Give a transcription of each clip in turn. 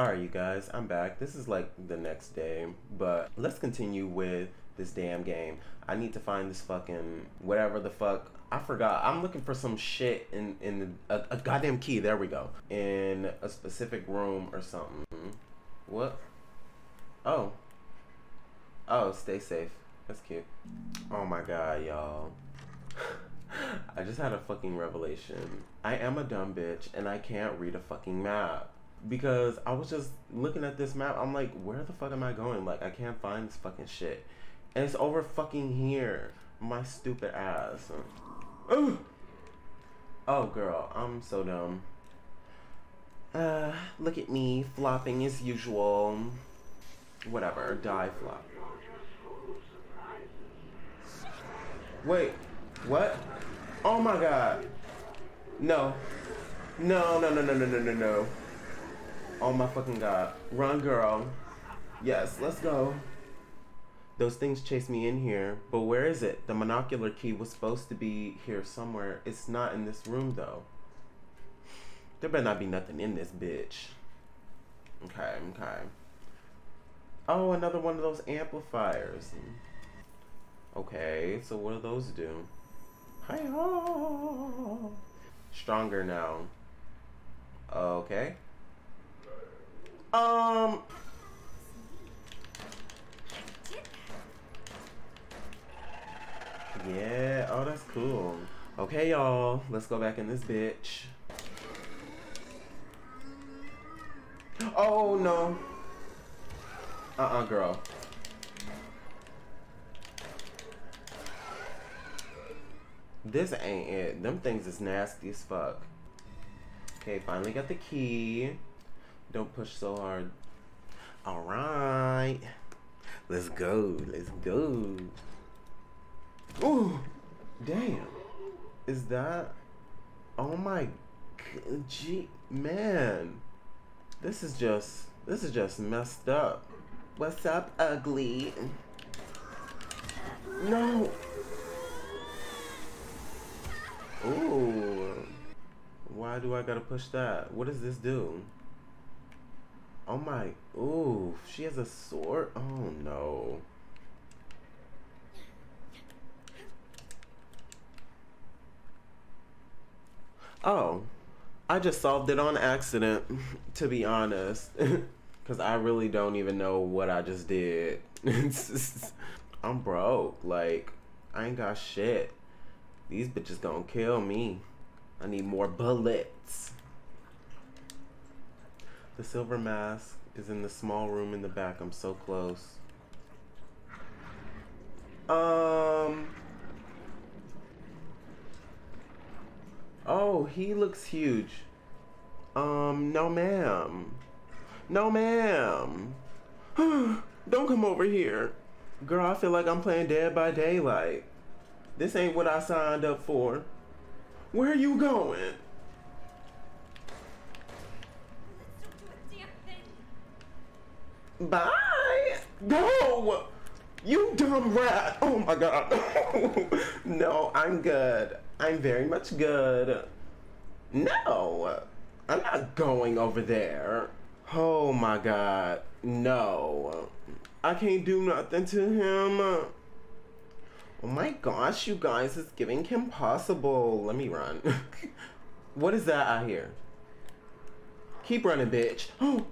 Alright, you guys, I'm back. This is like the next day, but let's continue with this damn game. I need to find this fucking whatever the fuck. I forgot. I'm looking for some shit in in the, a, a goddamn key. There we go. In a specific room or something. What? Oh. Oh, stay safe. That's cute. Oh my god, y'all. I just had a fucking revelation. I am a dumb bitch and I can't read a fucking map because I was just looking at this map. I'm like, where the fuck am I going? Like, I can't find this fucking shit. And it's over fucking here. My stupid ass. Ugh. Oh, girl, I'm so dumb. Uh, look at me flopping as usual. Whatever, die flop. Wait, what? Oh my god. No. No, no, no, no, no, no, no, no. Oh my fucking god. Run, girl. Yes, let's go. Those things chased me in here, but where is it? The monocular key was supposed to be here somewhere. It's not in this room, though. There better not be nothing in this bitch. Okay, okay. Oh, another one of those amplifiers. Okay, so what do those do? Hi ho! Stronger now. Okay. Um. Yeah, oh, that's cool. Okay, y'all, let's go back in this bitch. Oh, no. Uh-uh, girl. This ain't it. Them things is nasty as fuck. Okay, finally got the key. Don't push so hard. All right. Let's go. Let's go. Ooh. Damn. Is that? Oh my. Gee, man. This is just. This is just messed up. What's up, ugly? No. Ooh. Why do I gotta push that? What does this do? Oh my, ooh, she has a sword? Oh no. Oh, I just solved it on accident, to be honest. Because I really don't even know what I just did. I'm broke. Like, I ain't got shit. These bitches gonna kill me. I need more bullets. The silver mask is in the small room in the back. I'm so close. Um. Oh, he looks huge. Um, no ma'am. No ma'am. Don't come over here. Girl, I feel like I'm playing Dead by Daylight. This ain't what I signed up for. Where are you going? Bye. Go. You dumb rat. Oh my god. no, I'm good. I'm very much good. No. I'm not going over there. Oh my god. No. I can't do nothing to him. Oh my gosh, you guys, it's giving him possible. Let me run. what is that I hear? Keep running, bitch. Oh.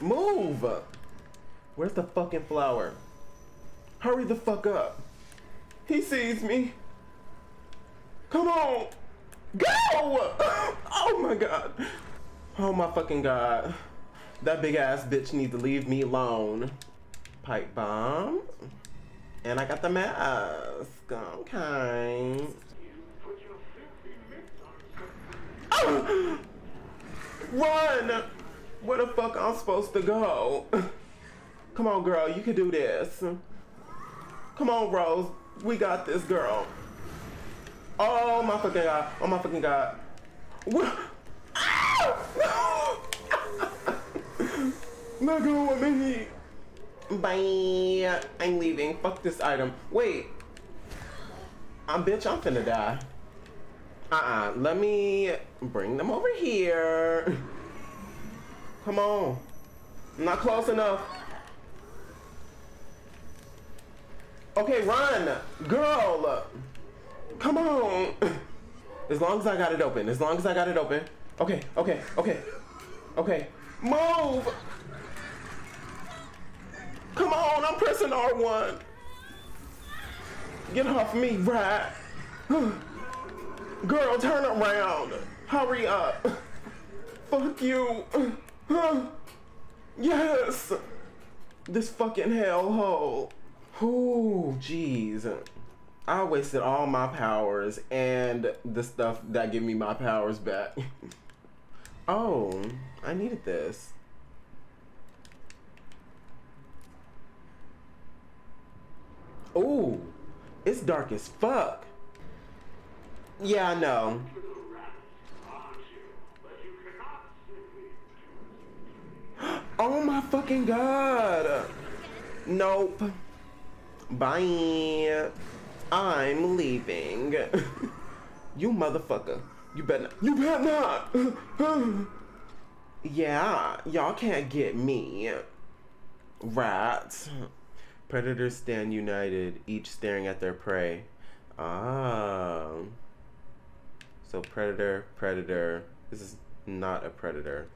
Move! Where's the fucking flower? Hurry the fuck up. He sees me. Come on. Go! Oh my god. Oh my fucking god. That big ass bitch need to leave me alone. Pipe bomb. And I got the mask. Okay. Oh! Run! Where the fuck I'm supposed to go? Come on, girl, you can do this. Come on, Rose. We got this, girl. Oh my fucking god. Oh my fucking god. What? Not going with me. Bye. I'm leaving. Fuck this item. Wait. I'm bitch, I'm finna die. Uh-uh. Let me bring them over here. Come on. I'm not close enough. Okay, run. Girl. Come on. As long as I got it open. As long as I got it open. Okay, okay, okay. Okay. Move! Come on, I'm pressing R1. Get off me, right? Girl, turn around. Hurry up. Fuck you. Yes. This fucking hellhole. Ooh, jeez. I wasted all my powers and the stuff that give me my powers back. oh, I needed this. Ooh, it's dark as fuck. Yeah, I know. Oh my fucking god. Nope. Bye. I'm leaving. you motherfucker. You better not. You better not. yeah, y'all can't get me. Rats. Predators stand united, each staring at their prey. Ah. So predator, predator. This is not a predator.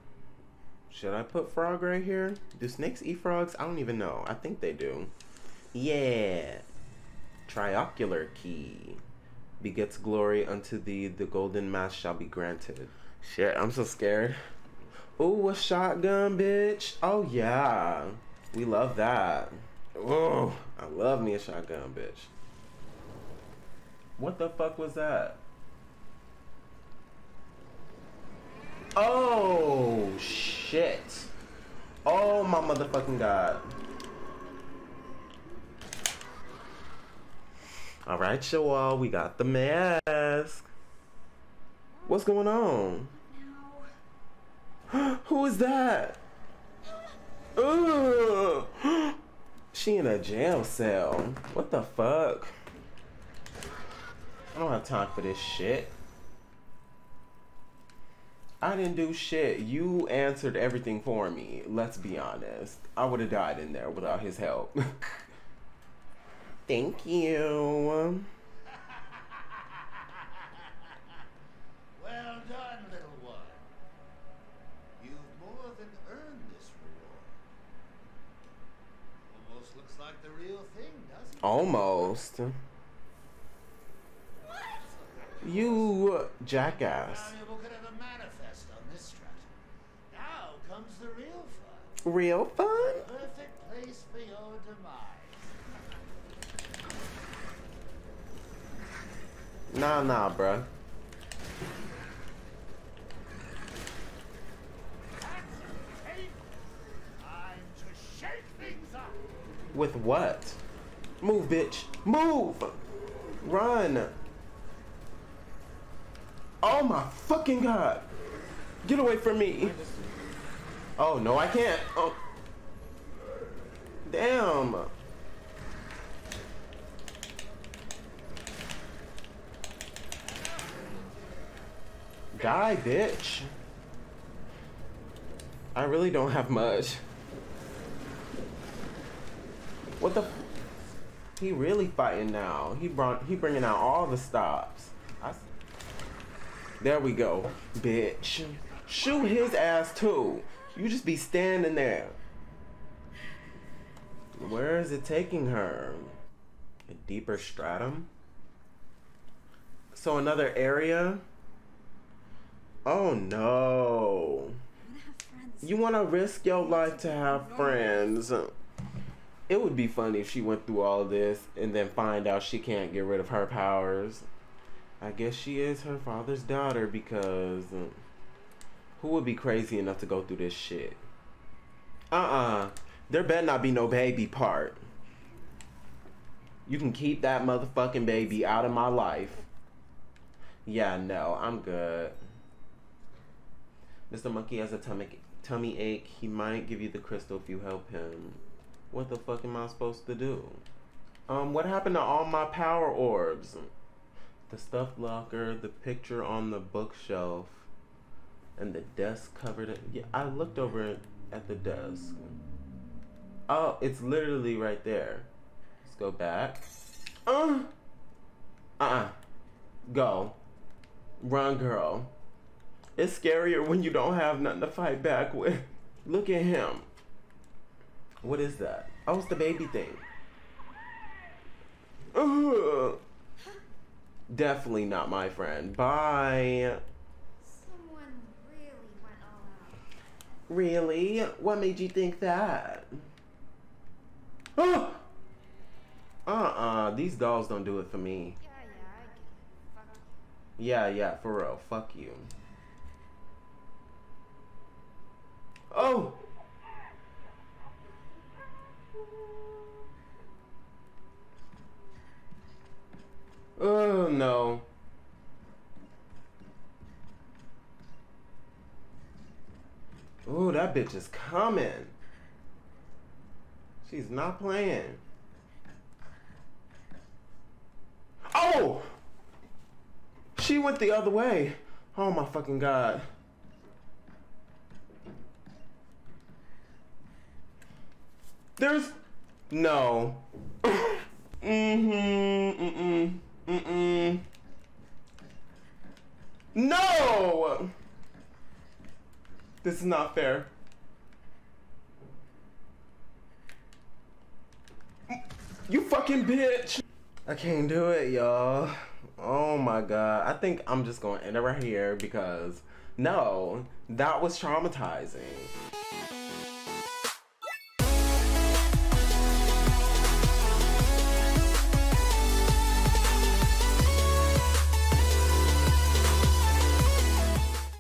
Should I put frog right here? Do snakes eat frogs? I don't even know. I think they do. Yeah. Triocular key. Begets glory unto thee, the golden mass shall be granted. Shit, I'm so scared. Ooh, a shotgun, bitch. Oh, yeah. We love that. Oh, I love me a shotgun, bitch. What the fuck was that? Oh, shit. Oh, my motherfucking god. All right, y'all, we got the mask. What's going on? Who is that? Ugh. She in a jail cell. What the fuck? I don't have time for this shit. I didn't do shit. You answered everything for me. Let's be honest. I would have died in there without his help. Thank you. Well done, little one. You've more than earned this reward. Almost. You jackass. Real fun? Perfect place for your fun. Nah, nah, bruh. With what? Move, bitch. Move! Run! Oh my fucking god! Get away from me! Oh, no, I can't. Oh. Damn. Die, bitch. I really don't have much. What the? He really fighting now. He brought he bringing out all the stops. I, there we go, bitch. Shoot his ass too. You just be standing there. Where is it taking her? A deeper stratum? So another area? Oh no. You want to risk your life to have friends it would be funny if she went through all this and then find out she can't get rid of her powers. I guess she is her father's daughter because who would be crazy enough to go through this shit? Uh-uh. There better not be no baby part. You can keep that motherfucking baby out of my life. Yeah, no, I'm good. Mr. Monkey has a tummy, tummy ache. He might give you the crystal if you help him. What the fuck am I supposed to do? Um, what happened to all my power orbs? The stuff locker, the picture on the bookshelf, and the desk covered it. Yeah, I looked over at the desk. Oh, it's literally right there. Let's go back. Uh. Uh-uh. Go. Run, girl. It's scarier when you don't have nothing to fight back with. Look at him. What is that? Oh, it's the baby thing. Definitely not my friend. Bye. Someone really went all out. Really? What made you think that? Oh! Uh-uh. These dolls don't do it for me. Yeah, yeah, I get it. Fuck you. Yeah, yeah, for real. Fuck you. Oh! Oh no. Oh, that bitch is coming. She's not playing. Oh! She went the other way. Oh my fucking god. There's no. mm-hmm. Mm-mm. Mm-mm. No! This is not fair. You fucking bitch! I can't do it, y'all. Oh my god. I think I'm just gonna end it right here because no, that was traumatizing.